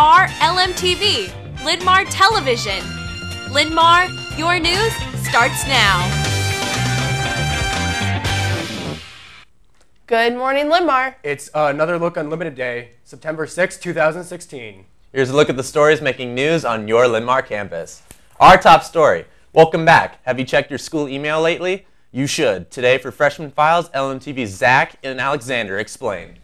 are LMTV, Linn-Mar Television. Linn-Mar, your news starts now. Good morning, Linn-Mar. It's uh, another look on Limited Day, September 6, 2016. Here's a look at the stories making news on your Linn-Mar campus. Our top story. Welcome back. Have you checked your school email lately? You should. Today for Freshman Files, LMTV's Zach and Alexander explain.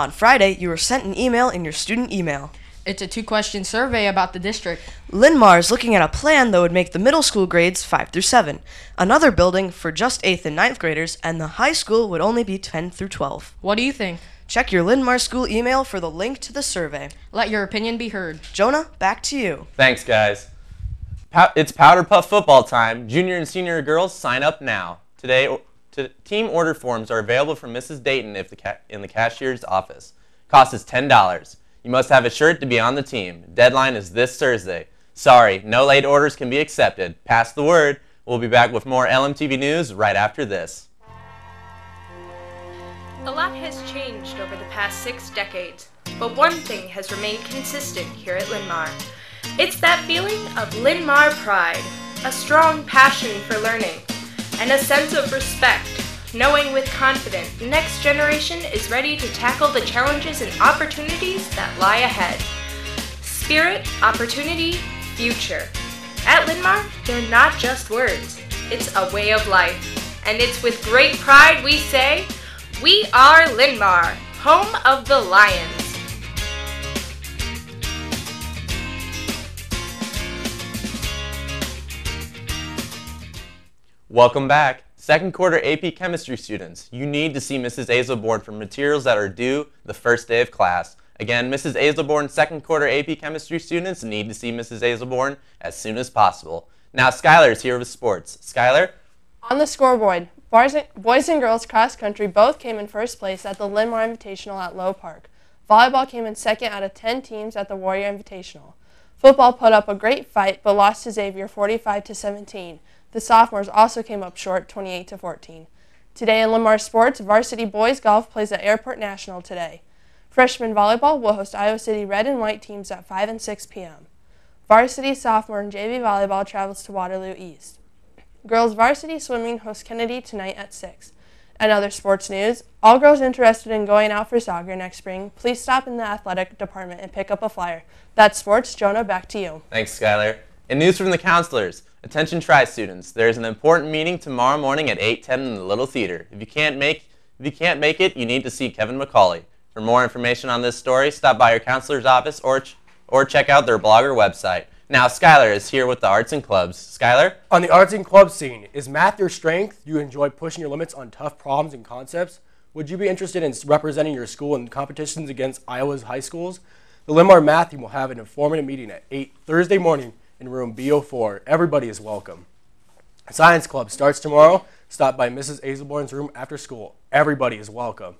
On Friday, you were sent an email in your student email. It's a two question survey about the district. Linn-Mar is looking at a plan that would make the middle school grades 5 through 7, another building for just 8th and 9th graders, and the high school would only be 10 through 12. What do you think? Check your Linn-Mar school email for the link to the survey. Let your opinion be heard. Jonah, back to you. Thanks, guys. Pow- it's Powder Puff football time. Junior and senior girls sign up now. Today, o- to- team order forms are available from Mrs. Dayton if the in the cashier's office. Cost is $10. You must have a shirt to be on the team. Deadline is this Thursday. Sorry, no late orders can be accepted. Pass the word. We'll be back with more LMTV news right after this. A lot has changed over the past six decades, but one thing has remained consistent here at Linn-Mar. It's that feeling of Linn-Mar pride, a strong passion for learning, and a sense of respect, knowing with confidence the next generation is ready to tackle the challenges and opportunities that lie ahead. Spirit, opportunity, future. At Linn-Mar, they're not just words, it's a way of life. And it's with great pride we say, we are Linn-Mar, home of the Lions. Welcome back. Second quarter AP Chemistry students, you need to see Mrs. Azelborn for materials that are due the first day of class. Again, Mrs. Azelborn second quarter AP Chemistry students need to see Mrs. Azelborn as soon as possible. Now Skylar is here with sports. Skylar? On the scoreboard, boys and, girls cross country both came in first place at the Linn-Mar Invitational at Lowe Park. Volleyball came in second out of 10 teams at the Warrior Invitational. Football put up a great fight but lost to Xavier 45 to 17. The sophomores also came up short 28 to 14. Today in Linn-Mar sports, varsity boys golf plays at Airport National today. Freshman volleyball will host Iowa City red and white teams at 5 and 6 p.m. Varsity sophomore and JV volleyball travels to Waterloo East. Girls varsity swimming hosts Kennedy tonight at 6. And other sports news, all girls interested in going out for soccer next spring, please stop in the athletic department and pick up a flyer. That's sports. Jonah, back to you. Thanks, Skylar. And news from the counselors. Attention Tri students, there's an important meeting tomorrow morning at 8:10 in the Little Theater. If you can't make if you can't make it, you need to see Kevin McCauley. For more information on this story, stop by your counselor's office or ch- or check out their blog or website. Now, Skylar is here with the arts and clubs. Skylar? On the arts and Clubs scene, is math your strength? Do you enjoy pushing your limits on tough problems and concepts? Would you be interested in representing your school in competitions against Iowa's high schools? The Linn-Mar Math team will have an informative meeting at 8 Thursday morning in room B04. Everybody is welcome. Science Club starts tomorrow. Stop by Mrs. Azelborn's room after school. Everybody is welcome.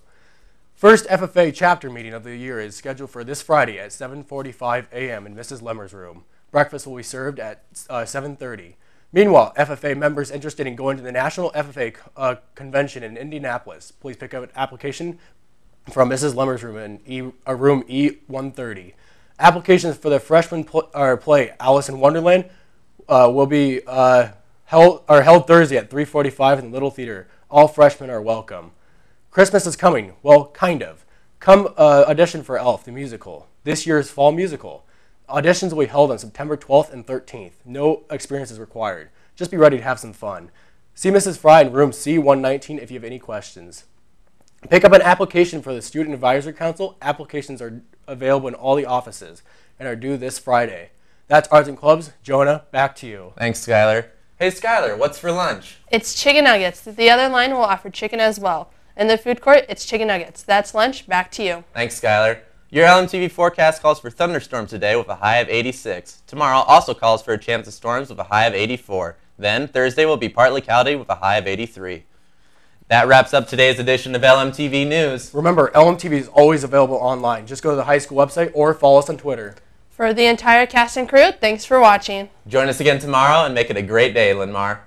First FFA chapter meeting of the year is scheduled for this Friday at 7:45 a.m. in Mrs. Lemmer's room. Breakfast will be served at uh, 7:30. Meanwhile, FFA members interested in going to the National FFA uh, convention in Indianapolis, please pick up an application from Mrs. Lemmer's room in e, uh, room E130. Applications for the freshman pl- play Alice in Wonderland uh, will be uh, held are held Thursday at 3:45 in the Little Theater. All freshmen are welcome. Christmas is coming. Well, kind of. Come uh, audition for Elf, the musical. This year's fall musical. Auditions will be held on September 12th and 13th. No experience is required. Just be ready to have some fun. See Mrs. Fry in room C119 if you have any questions. Pick up an application for the Student Advisory Council. Applications are available in all the offices and are due this Friday. That's Arts and Clubs. Jonah, back to you. Thanks, Skylar. Hey, Skylar, what's for lunch? It's chicken nuggets. The other line will offer chicken as well. In the food court, it's chicken nuggets. That's lunch. Back to you. Thanks, Skylar. Your LMTV forecast calls for thunderstorms today with a high of 86. Tomorrow also calls for a chance of storms with a high of 84. Then Thursday will be partly cloudy with a high of 83. That wraps up today's edition of LMTV News. Remember, LMTV is always available online. Just go to the high school website or follow us on Twitter. For the entire cast and crew, thanks for watching. Join us again tomorrow and make it a great day, Linn-Mar.